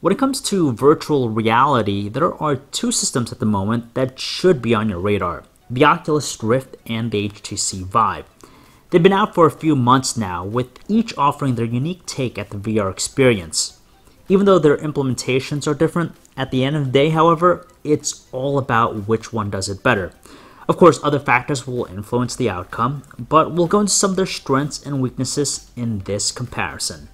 When it comes to virtual reality, there are two systems at the moment that should be on your radar the Oculus Rift and the HTC Vive. They've been out for a few months now, with each offering their unique take at the VR experience. Even though their implementations are different, at the end of the day, however, it's all about which one does it better. Of course, other factors will influence the outcome, but we'll go into some of their strengths and weaknesses in this comparison.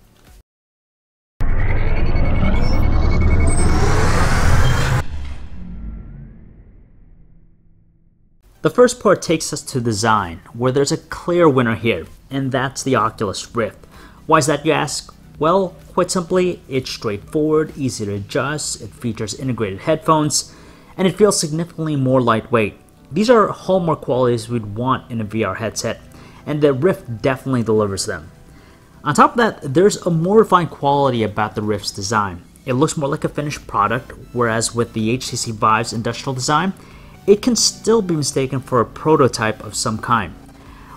The first part takes us to design, where there's a clear winner here, and that's the Oculus Rift. Why is that, you ask? Well, quite simply, it's straightforward, easy to adjust, it features integrated headphones, and it feels significantly more lightweight. These are hallmark qualities we'd want in a VR headset, and the Rift definitely delivers them. On top of that, there's a more refined quality about the Rift's design. It looks more like a finished product, whereas with the HTC Vive's industrial design, it can still be mistaken for a prototype of some kind.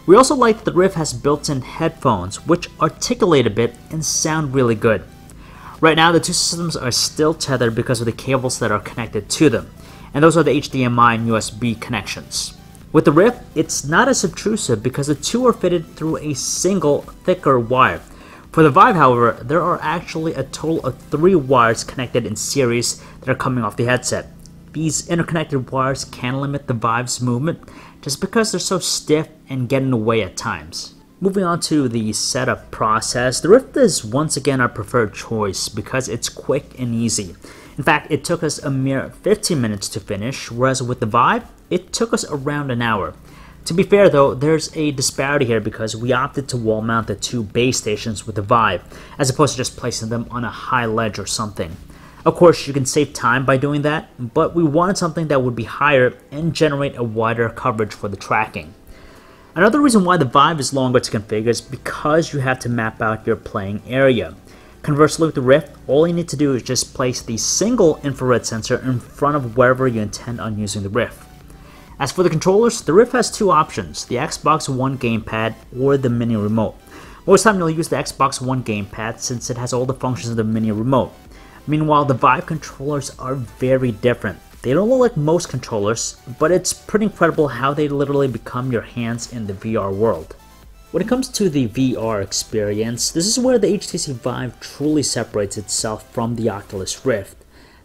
We also like that the Rift has built-in headphones, which articulate a bit and sound really good. Right now, the two systems are still tethered because of the cables that are connected to them, and those are the HDMI and USB connections. With the Rift, it's not as obtrusive because the two are fitted through a single, thicker wire. For the Vive, however, there are actually a total of three wires connected in series that are coming off the headset. These interconnected wires can limit the Vive's movement just because they're so stiff and get in the way at times. Moving on to the setup process, the Rift is once again our preferred choice because it's quick and easy. In fact, it took us a mere 15 minutes to finish, whereas with the Vive, it took us around an hour. To be fair though, there's a disparity here because we opted to wall mount the two base stations with the Vive, as opposed to just placing them on a high ledge or something. Of course, you can save time by doing that, but we wanted something that would be higher and generate a wider coverage for the tracking. Another reason why the Vive is longer to configure is because you have to map out your playing area. Conversely with the Rift, all you need to do is just place the single infrared sensor in front of wherever you intend on using the Rift. As for the controllers, the Rift has two options, the Xbox One gamepad or the mini remote. Most time you'll use the Xbox One gamepad since it has all the functions of the mini remote. Meanwhile, the Vive controllers are very different. They don't look like most controllers, but it's pretty incredible how they literally become your hands in the VR world. When it comes to the VR experience, this is where the HTC Vive truly separates itself from the Oculus Rift.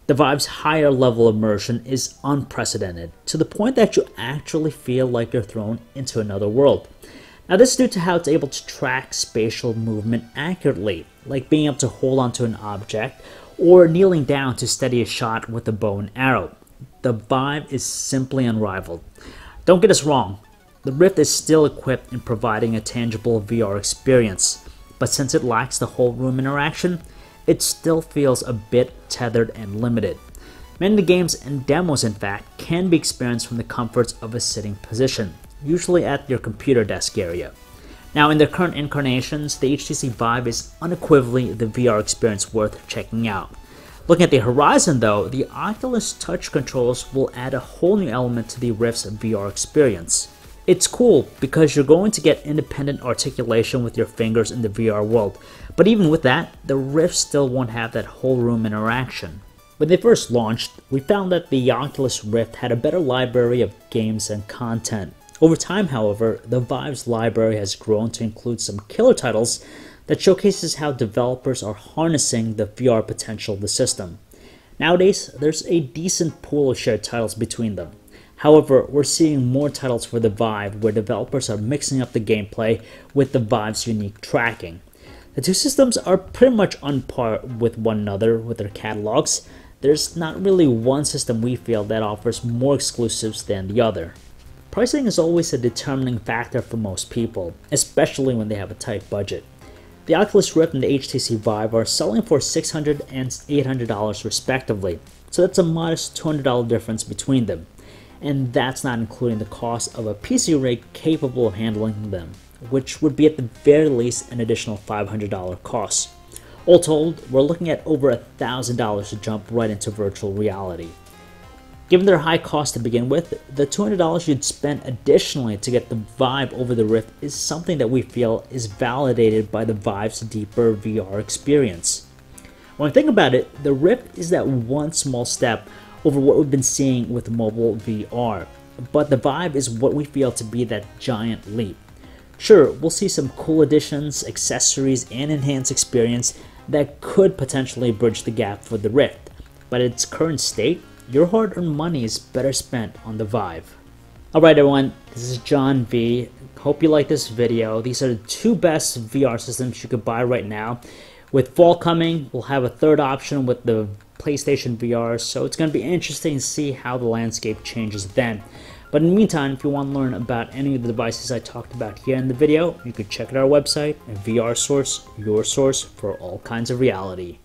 The Vive's higher level immersion is unprecedented, to the point that you actually feel like you're thrown into another world. Now this is due to how it's able to track spatial movement accurately, like being able to hold onto an object or kneeling down to steady a shot with a bow and arrow. The Vive is simply unrivaled. Don't get us wrong, the Rift is still equipped in providing a tangible VR experience, but since it lacks the whole room interaction, it still feels a bit tethered and limited. Many of the games and demos, in fact, can be experienced from the comforts of a sitting position, usually at your computer desk area. Now, in their current incarnations, the HTC Vive is unequivocally the VR experience worth checking out. Looking at the horizon though, the Oculus Touch controls will add a whole new element to the Rift's VR experience. It's cool because you're going to get independent articulation with your fingers in the VR world, but even with that, the Rift still won't have that whole room interaction. When they first launched, we found that the Oculus Rift had a better library of games and content, over time, however, the Vive's library has grown to include some killer titles that showcases how developers are harnessing the VR potential of the system. Nowadays, there's a decent pool of shared titles between them. However, we're seeing more titles for the Vive where developers are mixing up the gameplay with the Vive's unique tracking. The two systems are pretty much on par with one another with their catalogs. There's not really one system we feel that offers more exclusives than the other. Pricing is always a determining factor for most people, especially when they have a tight budget. The Oculus Rift and the HTC Vive are selling for $600 and $800 respectively, so that's a modest $200 difference between them. And that's not including the cost of a PC rig capable of handling them, which would be at the very least an additional $500 cost. All told, we're looking at over $1,000 to jump right into virtual reality. Given their high cost to begin with, the $200 you'd spend additionally to get the Vive over the Rift is something that we feel is validated by the Vive's deeper VR experience. When I think about it, the Rift is that one small step over what we've been seeing with mobile VR, but the Vive is what we feel to be that giant leap. Sure, we'll see some cool additions, accessories, and enhanced experience that could potentially bridge the gap for the Rift, but its current state, your hard earned money is better spent on the Vive. Alright everyone, this is John V. Hope you like this video. These are the two best VR systems you could buy right now. With fall coming, we'll have a third option with the PlayStation VR, so it's going to be interesting to see how the landscape changes then. But in the meantime, if you want to learn about any of the devices I talked about here in the video, you could check out our website at VR Source, your source for all kinds of reality.